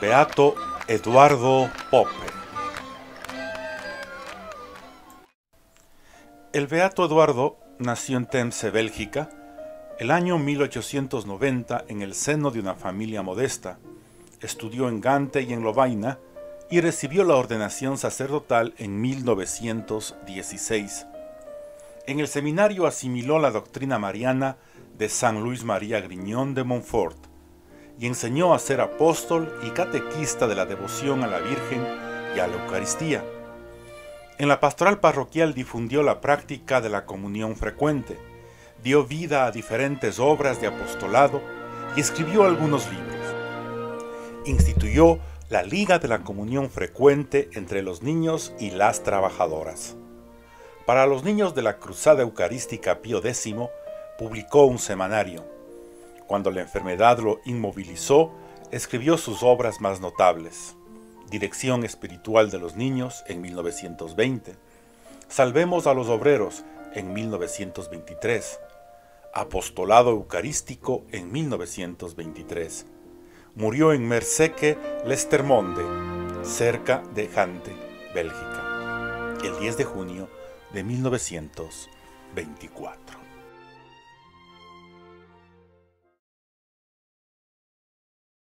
Beato Eduardo Pope. El Beato Eduardo nació en Temse, Bélgica, el año 1890 en el seno de una familia modesta. Estudió en Gante y en Lovaina y recibió la ordenación sacerdotal en 1916. En el seminario asimiló la doctrina mariana de San Luis María Griñón de Montfort y enseñó a ser apóstol y catequista de la devoción a la Virgen y a la Eucaristía. En la pastoral parroquial difundió la práctica de la comunión frecuente, dio vida a diferentes obras de apostolado y escribió algunos libros. Instituyó la Liga de la Comunión Frecuente entre los niños y las trabajadoras. Para los niños de la Cruzada Eucarística Pío X, publicó un semanario. Cuando la enfermedad lo inmovilizó, escribió sus obras más notables. Dirección Espiritual de los Niños en 1920. Salvemos a los Obreros en 1923. Apostolado Eucarístico en 1923. Murió en Merseque, Lestermonde, cerca de Jante, Bélgica, el 10 de junio de 1924.